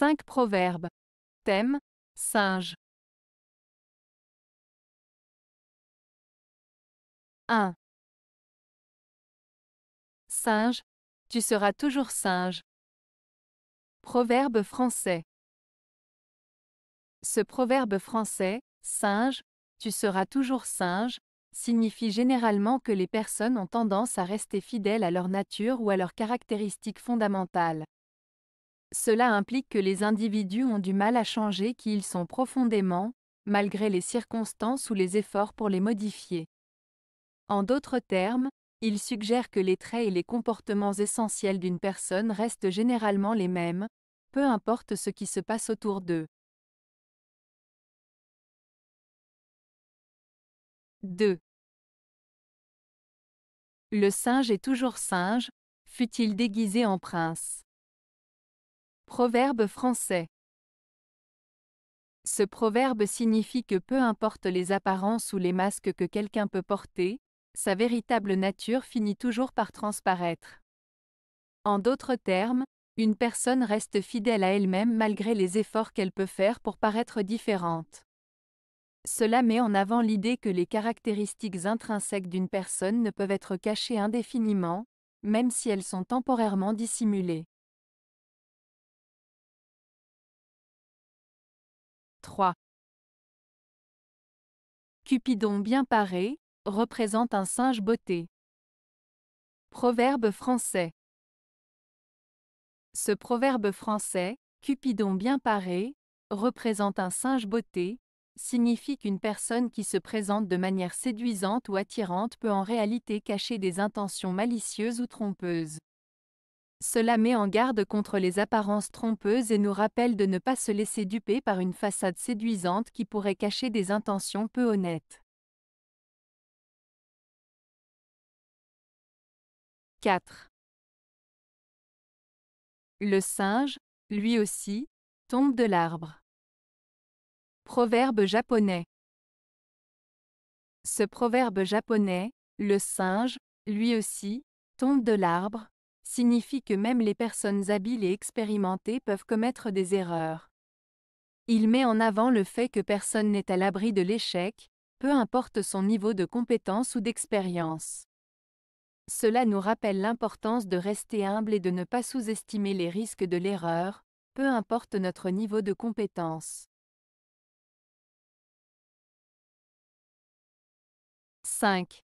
5 proverbes. Thème Singe. 1. Singe, tu seras toujours singe. Proverbe français. Ce proverbe français, singe, tu seras toujours singe, signifie généralement que les personnes ont tendance à rester fidèles à leur nature ou à leurs caractéristiques fondamentales. Cela implique que les individus ont du mal à changer qui ils sont profondément, malgré les circonstances ou les efforts pour les modifier. En d'autres termes, il suggère que les traits et les comportements essentiels d'une personne restent généralement les mêmes, peu importe ce qui se passe autour d'eux. 2. Le singe est toujours singe, fut-il déguisé en prince. Proverbe français. Ce proverbe signifie que peu importe les apparences ou les masques que quelqu'un peut porter, sa véritable nature finit toujours par transparaître. En d'autres termes, une personne reste fidèle à elle-même malgré les efforts qu'elle peut faire pour paraître différente. Cela met en avant l'idée que les caractéristiques intrinsèques d'une personne ne peuvent être cachées indéfiniment, même si elles sont temporairement dissimulées. 3. Cupidon bien paré, représente un singe beauté. Proverbe français. Ce proverbe français, Cupidon bien paré, représente un singe beauté, signifie qu'une personne qui se présente de manière séduisante ou attirante peut en réalité cacher des intentions malicieuses ou trompeuses. Cela met en garde contre les apparences trompeuses et nous rappelle de ne pas se laisser duper par une façade séduisante qui pourrait cacher des intentions peu honnêtes. 4. Le singe, lui aussi, tombe de l'arbre. Proverbe japonais. Ce proverbe japonais, le singe, lui aussi, tombe de l'arbre, signifie que même les personnes habiles et expérimentées peuvent commettre des erreurs. Il met en avant le fait que personne n'est à l'abri de l'échec, peu importe son niveau de compétence ou d'expérience. Cela nous rappelle l'importance de rester humble et de ne pas sous-estimer les risques de l'erreur, peu importe notre niveau de compétence. 5.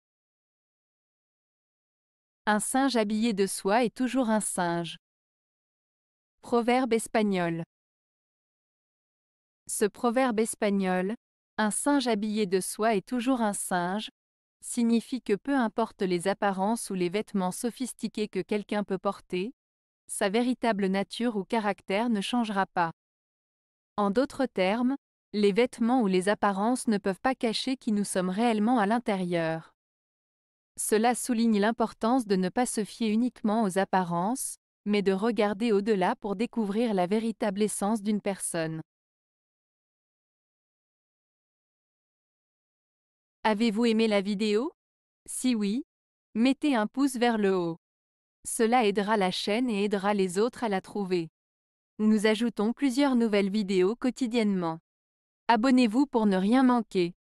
Un singe habillé de soie est toujours un singe. Proverbe espagnol. Ce proverbe espagnol, un singe habillé de soie est toujours un singe, signifie que peu importe les apparences ou les vêtements sophistiqués que quelqu'un peut porter, sa véritable nature ou caractère ne changera pas. En d'autres termes, les vêtements ou les apparences ne peuvent pas cacher qui nous sommes réellement à l'intérieur. Cela souligne l'importance de ne pas se fier uniquement aux apparences, mais de regarder au-delà pour découvrir la véritable essence d'une personne. Avez-vous aimé la vidéo? Si oui, mettez un pouce vers le haut. Cela aidera la chaîne et aidera les autres à la trouver. Nous ajoutons plusieurs nouvelles vidéos quotidiennement. Abonnez-vous pour ne rien manquer.